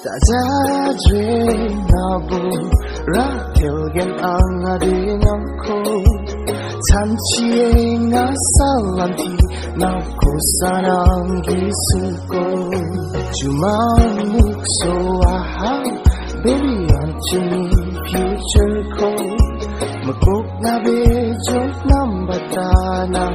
Tajadre nabu Rakelgen angading angko Tanchie nga salanti Nako sanang gisuko Jumamuk so aha Baby antimi future ko Magkok na bejok ng bata na